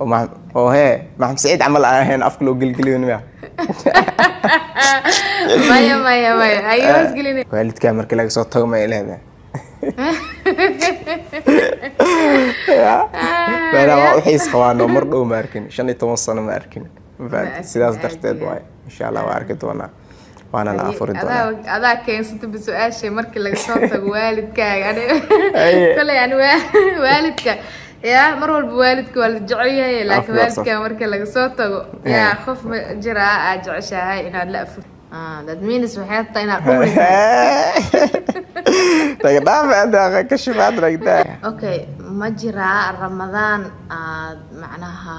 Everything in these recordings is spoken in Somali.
oo hee maxamed saciid camal aan ahayn afka loo gelgeliyo miya maya maya maya. Ayo hoosgelin waalidkaa markii laga soo tago ma ay leedahay. Mar dhow ma arkin. Shan iyo toban sano ma arkin. Sidaas darteed waay insha allah waa arki doonaa. Waana la afuri doonaa. adaa adaa keensata ba su'aasha markii laga soo tago waalidkaaga. Koley waa- waalidka ya mar walba waalidka waa la jecel yahay laakiin waalidka markii laga soo tago yaa qof ma jiraa aad jeceshahay inaad la afur. Shifaad ragdaa okay ma jiraa ramadaan aad macnaha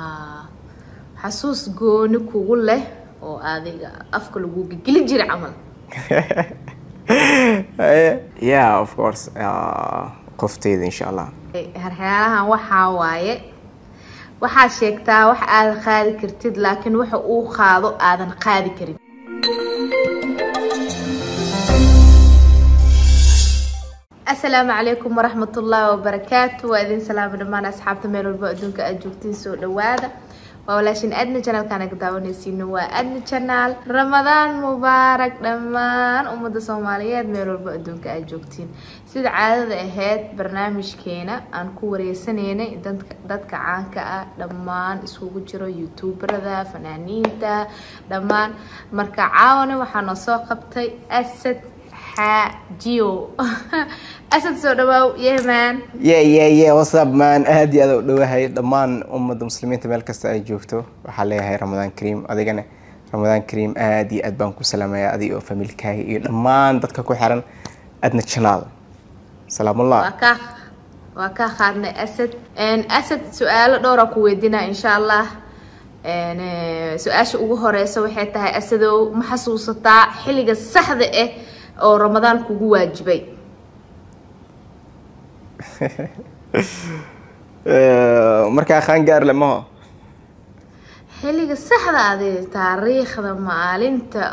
xasuus gooni kugu leh oo adiga afka lagu geli jiray camal. Yeah of course. Ah, qofteyda insha allah harxeelahan waxaa waaye waxaad sheegtaa wax aadan qaadi kartid laakiin waxa uu qaado aadan qaadi karin. Asalaamu calaykum waraxmatullaahi wabarakaatu waa idin salaama dhammaan asxaabta meel walba adduunka aad joogtiin soo dhawaada waa walaashin adna janaalkaan aga daawanaysiino waa adna janaal ramadaan mubaarak dhammaan ummadda soomaaliyeed meel walba adduunka aad joogtiin. Sida caadada ahayd barnaamijkeena aan ku wareysanaynay dadka caanka ah. Dhammaan isugu jiro youtuberada fanaaniinta. Dhammaan marka caawana waxaa noo soo qabtay asad xaajiyo asad soo dhawaaw yeman ye ye ye whatsapp man? Aad iyo aad u dhowahay dhammaan ummadda muslimiinta meel kasta ay joogto. Waxaa leeyahay ramadaan kariim adigana ramadaan kariim aad iyo aad baan ku salaamayaa adiga oo familkaaga iyo dhammaan dadka ku xiran adna janaal salaamullah. Waa kaa qaadnay asad. Asad su'aalo dhowraa ku weydiinaa insha allah eh, su'aasha ugu horeysa waxay tahay asadow ma xasuusataa xilliga saxda ah oo ramadaan kugu waajibay markaa qaangaar le maho xilliga saxda adi taariikhda maalinta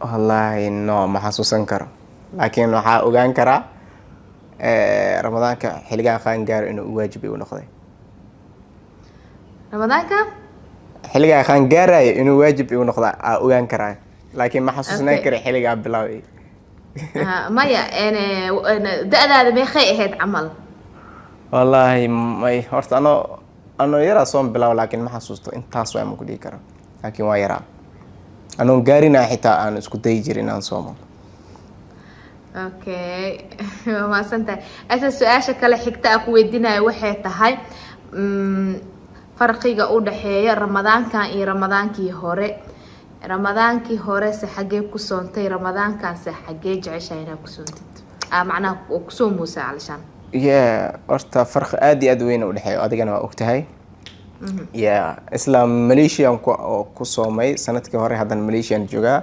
wallaahi no ma xasuusan karo. Laakiin waxaa ogaan karaa eh, ramadaanka. Xilligaan qaangaaro inuu u waajibay u noqday. Ramadaanka? Xilligaa qaangaarayo inuu waajib igu noqda aa ogaan karaa laakiin ma xasuusnaan kara xilligaa bilaabay Ah, maya eh, da-daada meeqay ahayd camal? Wallaahi may horta anoo anoo yaraa soon bilaabo laakiin ma xasuusto intaas waa ma ku dhihi karo laakiin waa yaraa. Anoon gaarinaa xitaa aan isku dayi jirin inaan soomo. Okay. Waa mahadsantahay asa su'aasha kale xigta a ku weydiinayo waxay tahay mm, farqiga u dhexeeya ramadaankan iyo ramadaankii hore ramadaankii hore se xagee ku soontay ramadaankan se xagee jeceshahay inaad ku soontid. Ah, macnaha oo ku soo muusa calishaan ye horta farqi aad iyo aad weyn u dhexeeyo adigana waa ogtahay. Ya isla malaysian ku oo ku soomay sannadkii hore haddana malaysian joogaa.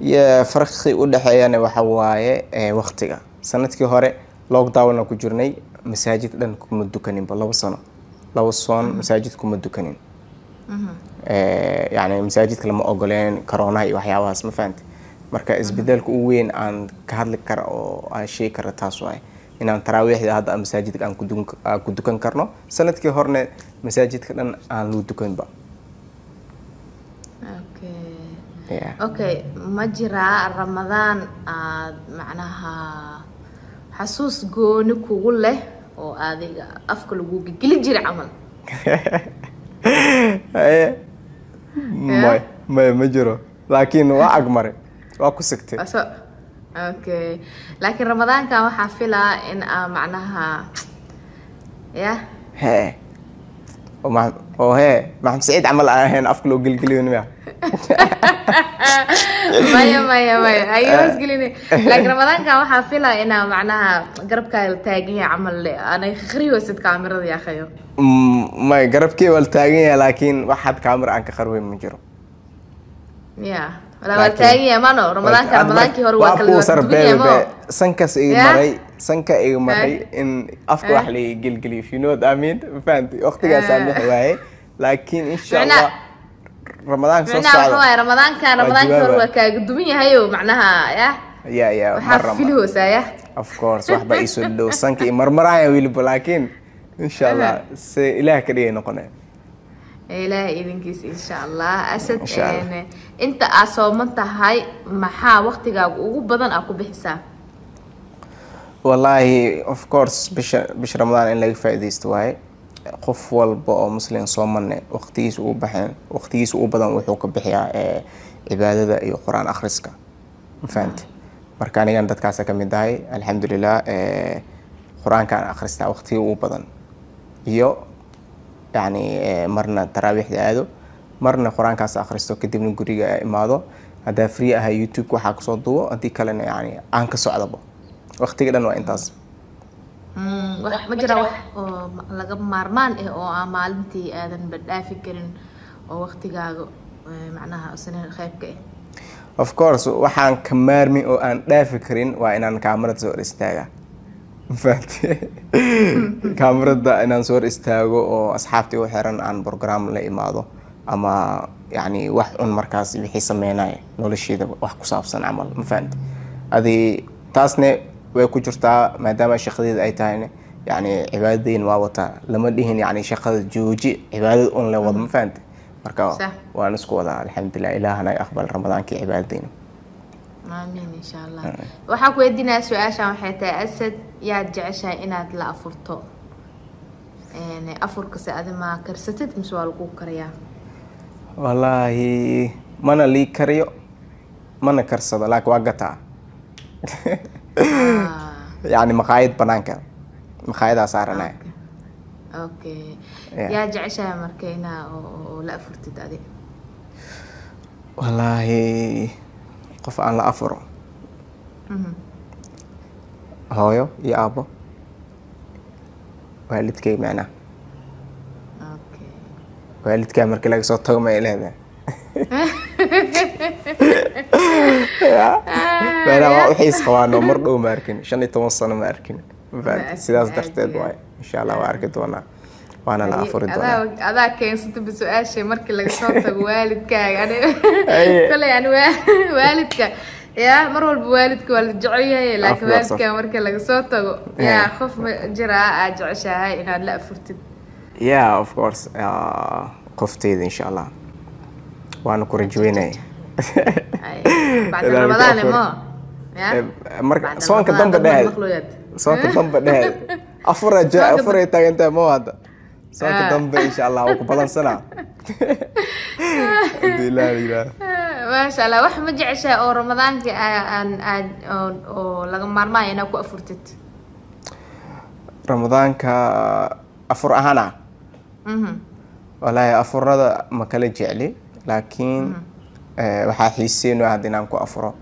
Ye farqi u dhexeeyana waxa waaye eh, waqtiga. Sanadkii hore lockdown ku jirnay masaajid dhan kuma dukaninba labo sano. Labo soon masaajid kuma dukanin Eh, yacni masaajidka lama ogoleen corona iyo waxyaabahaas ma fahanti. Marka isbeddelka ugu weyn aan ka hadli kara oo aan sheegi kara taas waay inaan taraawiixda hadda masaajidka aan ku dukan karno sannadkii horena masaajidka dhan aan loo dukanba. Okay ma jiraa ramadaan aad macnaha xasuus gooni kugu leh oo adiga afka lagu geli jiray camal Haye. may may ma jiro laakiin waa agmare waa ku sigtay okay. Laakiin ramadaankan waxaa filaa in aa macnaha ya oo hee maxamed saciid camal aan ahayn afka loo gelgeliyo miya maya maya maya. Ayo hoosgelin laakiin ramadaankan waxaa filaa inaa macnaha garabkaaga taagan yahay camal anay khriyosid kaamirada yaakhayo Mm, may garabkii waa la taagan yahay laakiin waxaad kaamir aan ka qarweyn ma jiro. Ya ramadaanka sankas iga Yeah. maray sanka iga maray in afka wax Eh. la gelgeliyo if you know what I mean. Fahanti waqtigaasaa mix waaye laakiin insha allah ramadaanka soo socda ramadaankan ramadaankii hore waa kaaga duwan yahayo macnaha ya. Ya ya waxaa marama filihoosaa ya. Of course waxba iisoo dhow. Sanka iyo marmaraya weliba laakiin insha allah se ilaah ka dhigay noqone ilaahay idinkiisa insha allah asad inta aad sooman tahay maxaa waqtigaaga ugu badan aa ku bixisaa? Wallaahi of course bisha bisha ramadaan in laga faa'iidaysto waaye. Qof walba oo muslim soomane waqtigiisa ugu baxeen waqtigiisa ugu badan wuxuu ka bixiyaa ee cibaadada iyo qur'aan akhriska. Ma fahamte marka anigan dadkaasa ka mid ahay alxamdulilah ee qur'aankaan akhristaa waqtiga ugu badan. Iyo yacni ee, marna taraawiixda aado. Marna qur'aankaas akhristo kadibna guriga imaado. Haddaa free ahay youtube waxaa ku soo duubo haddii kalena yacni aan ka socdaba waqtiga dhan waa intaas. Mm, wax ma jira wax oo laga maarmaan ah oo aan maalintii aadan badhaafi karin oo waqtigaaga eh, macnaha isna qaybka ah of course waxaan ka maarmi oo aan dhaafi karin waa inaan kaamarada soo hor istaaga. mafahamte kaamarada inaan soo hor istaago oo asxaabtii u xiran aan program la imaado ama yacni wax un markaas wixii sameynaya nolosheeda wax ku saabsan camal ma fahamte adi taasne way ku jirtaa maadaama shaqadeeda ay tahayne yacni cibaadadeen waa wataa lama dhihin yacni shaqada jooji cibaadada un le wada ma fahamte marka waan isku wadaa alxamdulilah ilaahana aqbal ramadaankii cibaadadeyna aamiin insha allah waxaan ku weydiinaya su'aashan waxay tahay asad yaad jeceshahay inaad la afurto. Afurkase adi ma karsatid mise waa lagu karayaa wallaahi mana lii kariyo mana karsado laakiin waa gataa. Ah, yacni maqaayad banaanka maqaayadaa saaranaya okay. Yaa jeceshahay marka inaa la afurtid adi? Wallaahi qof aan la afuro hooyo iyo aabbo waalidkay macnaha waalidkaa markii laga soo tago ma ay leedahay waa uxiis qabaano mar dhow ma arkin shan iyo toban sano ma arkin sidaas darteed waay insha allah waa arki doonaa waana la afuri adaa keensata ba su'aasha markii laga soo tago waalidkaaga yani waa- waalidka yaa mar walba waalidka waa la jecel yahay laakiin course, waalidkaa markii laga soo tago yaa Yeah. qof ma jiraa aad jeceshahay inaad la afurtid yeah of course. Qofteyda insha allah waana ku rajaweynaya ya soonka dheheed maqluyaad. soonka dambe dheheed afura ja Soonka afuray taagantahay ma hadda soonka Ah. dambe insha allah waa ku balansanaa maasha allah wax ma jeceshahay oo ramadaanka aan aad oo- laga maarmaayo inaad ku afurtid ramadaanka afur ahaan ah Mhm. wallaahi afurada ma kala jecli laakiin eh, waxaa xiiseen hadda inaan ku afuro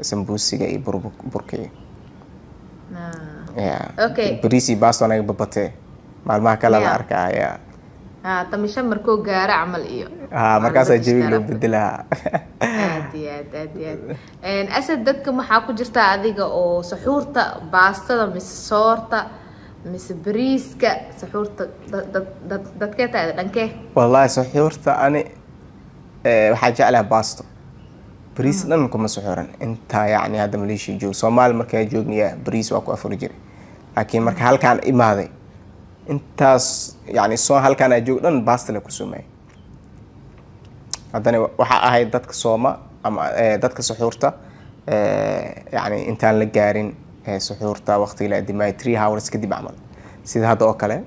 sambuusiga iyo bur- burkiga Ah. Yeah. Okay. bariis iyo anaga babatee maalmaha kale la Yeah. arkaa ya. Ah, tamisho markuu gaaro camal iyo. Ha markaasaa jawiga loo Maalmo bedelaa aad iyo aad aad iyo aad Een, asad dadka maxaa ku jirta adiga oo saxuurta baastada mise soorta mise bariiska saxuurta dad- dad- dad- dadkee tahay dhankee wallaahi suxuurta ani waxaa jeclaha baasto bariis dhan kuma suxuuran intaa yacni hadda maleeshiya joog soomaali markaa joogniya bariis waa ku afuri jiray laakiin marka halkaan imaaday intaas yacni soo halkaan aa joog dhan baasta la ku sumay. Haddana waxaa ahayd dadka sooma ama eh, dadka suxuurta eh, yacni intaan la gaarin eh, suxuurta waqtiga la adimaayo three hours kadib camal. Sida hadda oo kale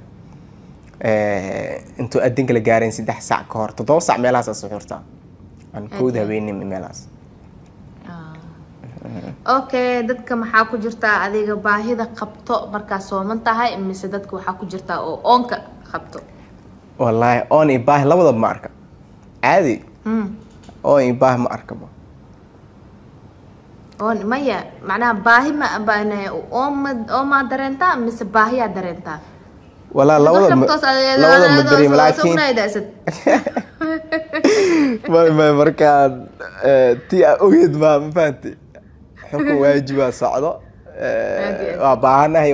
intuu adinka la gaarin saddex sac ka hor toddoba sac meelahaasaa suxuurta. Aan kooda habeenimo meelahaas okay dadka maxaa ku jirtaa adiga baahida qabto markaa sooman tahay mise dadka waxaa ku jirtaa oo oonka qabto? Wallaahi oon iyo baahi labadaba ma arka. Caadi? Hmm. oon iyo baahi ma arkaba. Oon maya macnaha baahi ma baan- ooma oomaa dareentaa mise baahiyaa dareentaa walaa labada ma- labada ma dareema laakiin ma- ma- markaan eh, tii aa ogeed ma ma fahantay xukun waajibaa socdo. Waa baahanahay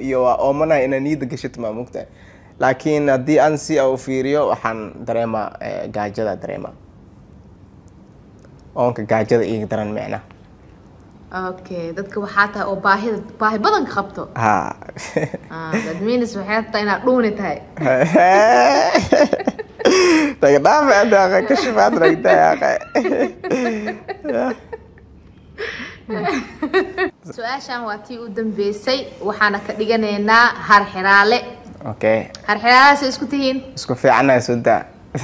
iyo waa oomanahay inaa niyadda gashata maa mogtahay laakiin haddii aan si u fiiriyo waxaan dareemaa gaajada dareemaa. Oonka gaajada iga daran micna. Okay dadka waxaa tahay oo baahida baahi badanka qabto. Ha. Ah, waxay tahay inaad dhuuni tahay. Shifaad ragtaaqa su'aashan waa tii u dambeysay waxaana ka dhiganaynaa harxiraale okay harxiraalahaasay isku tihiin? Isku fiicana sudaa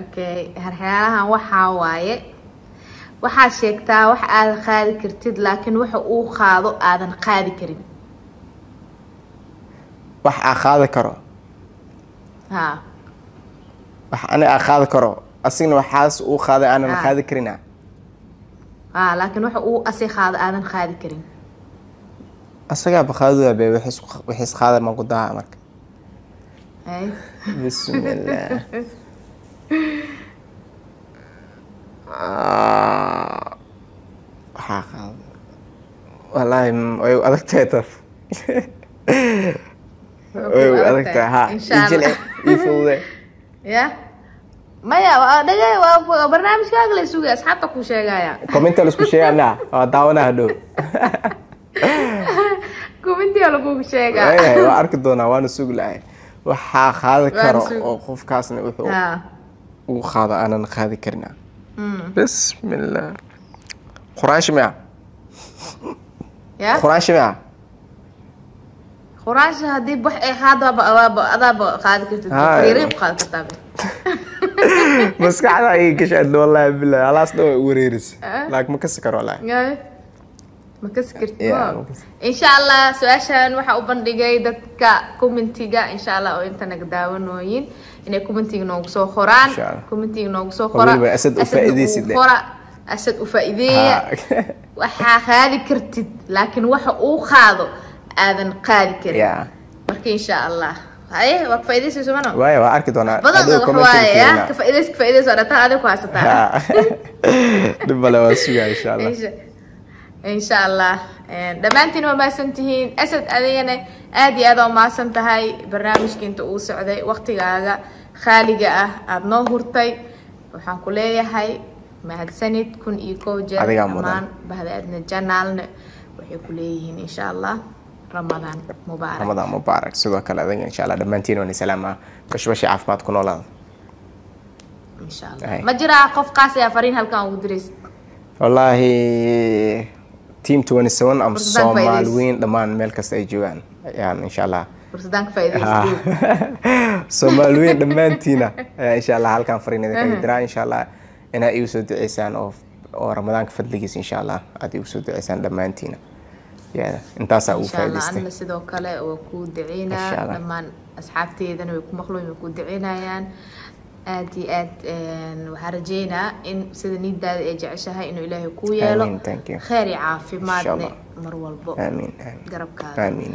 okay harxiraalahan waxaa waaye waxaad sheegtaa wax aadan qaadi kartid laakiin waxa uu qaado aadan qaadi karin. Wax aa qaadi karo. Ha. Wax ani aa qaadi karo. Asigna waxaas uu qaaday aanan qaadi karina laakiin waxa uu asi qaado aadan qaadi karin. Asagaa baqaaduda be wixiis qaaday maan ku daha marka? Bismillah. Ah, waxaa wallaahi mm, way u adag tahay taf. Way u adag tahay ha ijile ii fudude ya maya waa dhaga waa- barnaamijkaaga la sugay asxaabta ku sheegaya commenta la isku sheeganaa waa daawana hadhow kumintiga lagugu sheegaa waa arki doonaa waana sugi lahay waxaa qaadi karo oo qofkaasna wuxuu uu qaado aanan qaadi karina bismillah. Quraashi miya ya? Quraashi miya quraansha haddii wax ay qaado waaba- waaba adaaba qaadi kartid qaadi kartaa. maskaxda ayay gashaad wallahi billahi u wareerisa Ah. laakiin ma kasi karo wallahi ma kasi kartid insha allah su'aashan waxaa u bandhigay dadka commentiga insha allah oo inta naga daawanooyin inay commentiga noogu soo qoraan commentiga noogu soo Oo qora asad u Asadna faa'iidaysid uu leh. qora asad u faa'iideeya Ha. waxaa qaadi kartid laakiin waxa uu qaado aadan qaadi karin marka insha allah haye waa ka faa'iidaysayso mana waayo waa arki doonaa badan ya adiga ku haysataa dhib male waa sugaa insha allah insha allah Een, dhammaantiin waa mahadsan tihiin asad adigana aad iyo aad waa mahadsan tahay barnaamijka inta uu socday waqtigaaga khaaliga ah aada noo hurtay waxaan ku leeyahay mahadsanid kun iyo kow jeer dhammaan bahda adna janaalna waxay ku leeyihiin insha allah ramadaan mubaarak ramadaan mubaarak sidoo kale adiga insha allah dhammaantiin waan islaama bashbashi caafimaad ku noolaada insha allah ma jiraa qof ayaa fariin halkan ugu diraysa wallaahi team 27 ama Fursadaan soomaali faa'iidaysi. weyn dhammaan meel kasta ay joogaan ayaan insha allah fursadaan ka faa'iidaysa soomaali weyn dhammaantiina ayaa insha allah halkaan fariin idinkaga diraa insha allah inaa igu soo duceysaan oo oo ramadaanka fadligiisa insha allah aad igu soo duceysaan dhammaantiina intaasaa ugu anna sidoo kale waa Insha Allah. dhammaan asxaabteedana way ku maqloyn way ku duceynayaan. Aad iyo aad waxaan rajeynaa in sida nidaada ay jeceshahay inuu ilaahay kuu yeelo. Kheyr iyo caafimaadne Allah. mar walbo aamiin aamiin. Garabkaada. Aamiin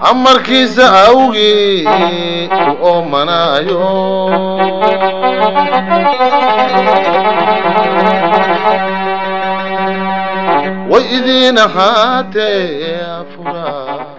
amarkiisa awgii u oomanaayo way idiin ahaatee afuraa